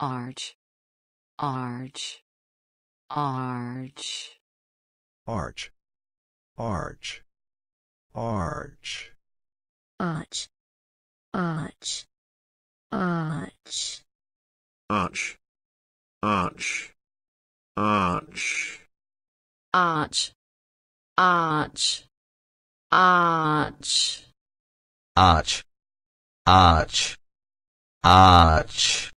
arch, arch, arch, arch, arch, arch, arch, arch, arch, arch, arch, arch, arch, arch, arch. arch, arch, arch.